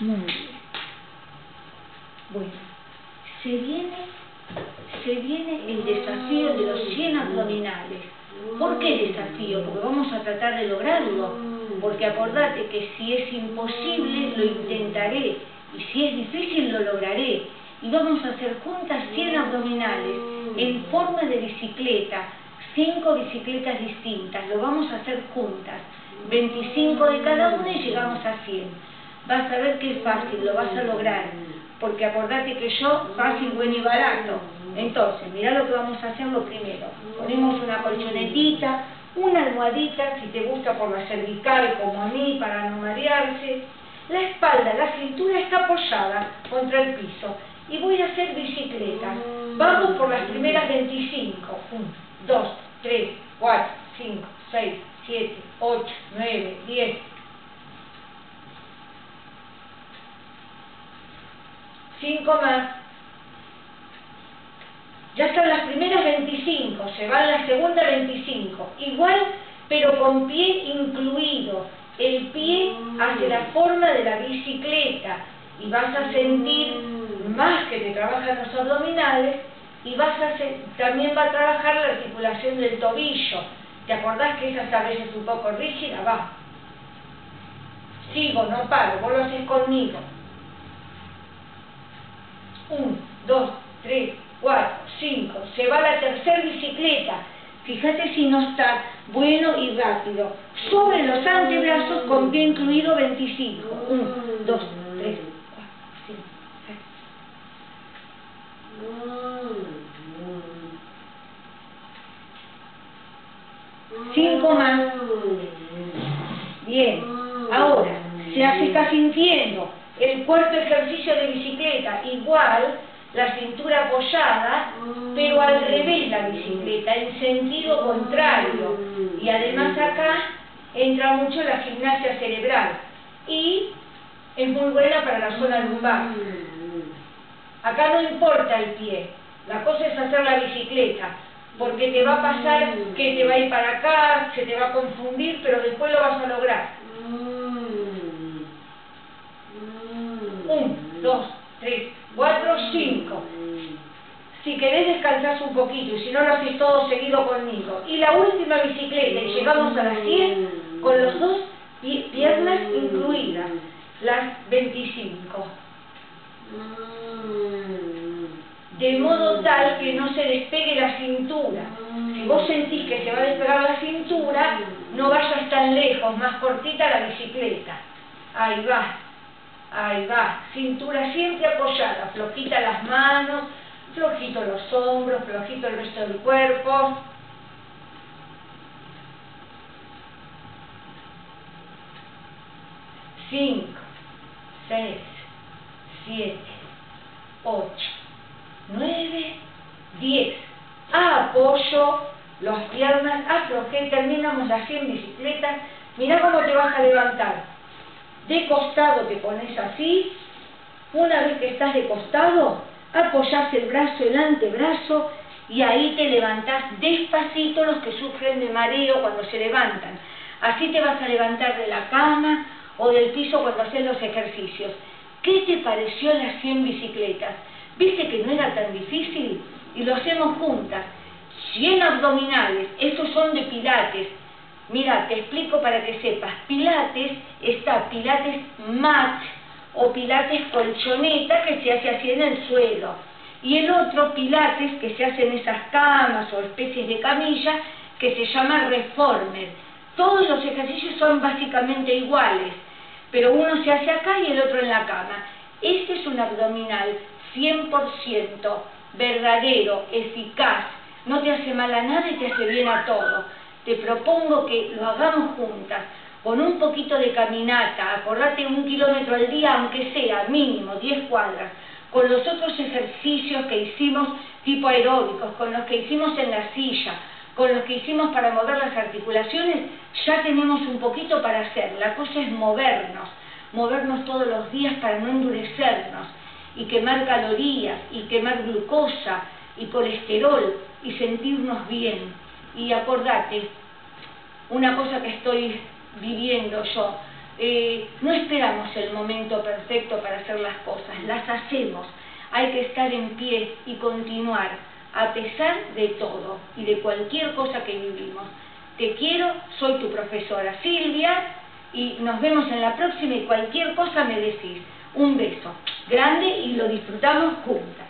Muy bien. Bueno, se viene, se viene el desafío de los 100 abdominales. ¿Por qué desafío? Porque vamos a tratar de lograrlo. Porque acordate que si es imposible, lo intentaré. Y si es difícil, lo lograré. Y vamos a hacer juntas 100 abdominales en forma de bicicleta. Cinco bicicletas distintas. Lo vamos a hacer juntas. 25 de cada una y llegamos a 100. Vas a ver que es fácil, lo vas a lograr. Porque acordate que yo, fácil, bueno y barato. Entonces, mira lo que vamos a hacer lo primero. Ponemos una colchonetita, una almohadita, si te gusta por la cervical como a mí, para no marearse. La espalda, la cintura está apoyada contra el piso. Y voy a hacer bicicleta. Vamos por las primeras 25. 1, 2, 5 más. Ya están las primeras 25, se van la segunda 25. Igual, pero con pie incluido. El pie mm. hace la forma de la bicicleta y vas a sentir mm. más que te trabajan los abdominales y vas a también va a trabajar la articulación del tobillo. ¿Te acordás que esa es a veces un poco rígida? Va. Sigo, no paro, vos lo haces conmigo. Un, dos, tres, cuatro, cinco. Se va la tercera bicicleta. Fíjate si no está bueno y rápido. Sobre los antebrazos con pie incluido 25. Un, dos, tres, Cinco más. Bien. Ahora, se está sintiendo el cuarto ejercicio de bicicleta, igual la cintura apoyada, pero al revés la bicicleta, en sentido contrario. Y además acá entra mucho la gimnasia cerebral y es muy buena para la zona lumbar. Acá no importa el pie, la cosa es hacer la bicicleta, porque te va a pasar que te va a ir para acá, se te va a confundir, pero después lo vas a lograr. Un, dos, tres, cuatro, cinco. Si querés descansar un poquito y si no lo haces todo seguido conmigo. Y la última bicicleta y llegamos a las 100 con los dos piernas incluidas, las 25 de modo tal que no se despegue la cintura. Si vos sentís que se va a despegar la cintura, no vayas tan lejos, más cortita la bicicleta. Ahí va, ahí va. Cintura siempre apoyada, flojita las manos, flojito los hombros, flojito el resto del cuerpo. Cinco, seis, siete, ocho, 9, 10. Apoyo las piernas, aflojé, terminamos las 100 bicicletas. Mira cómo te vas a levantar. De costado te pones así. Una vez que estás de costado, apoyas el brazo, el antebrazo y ahí te levantás despacito los que sufren de mareo cuando se levantan. Así te vas a levantar de la cama o del piso cuando haces los ejercicios. ¿Qué te pareció las 100 bicicletas? ¿Viste que no era tan difícil? Y lo hacemos juntas. 100 abdominales, esos son de pilates. Mira, te explico para que sepas. Pilates está pilates mat o pilates colchoneta que se hace así en el suelo. Y el otro pilates que se hace en esas camas o especies de camilla que se llama reformer. Todos los ejercicios son básicamente iguales, pero uno se hace acá y el otro en la cama. Este es un abdominal 100% verdadero, eficaz, no te hace mal a nada y te hace bien a todo. Te propongo que lo hagamos juntas, con un poquito de caminata, acordate un kilómetro al día, aunque sea mínimo, 10 cuadras, con los otros ejercicios que hicimos tipo aeróbicos, con los que hicimos en la silla, con los que hicimos para mover las articulaciones, ya tenemos un poquito para hacer. La cosa es movernos, movernos todos los días para no endurecernos y quemar calorías y quemar glucosa y colesterol y sentirnos bien. Y acordate, una cosa que estoy viviendo yo, eh, no esperamos el momento perfecto para hacer las cosas, las hacemos. Hay que estar en pie y continuar a pesar de todo y de cualquier cosa que vivimos. Te quiero, soy tu profesora Silvia y nos vemos en la próxima y cualquier cosa me decís. Un beso grande y lo disfrutamos juntas.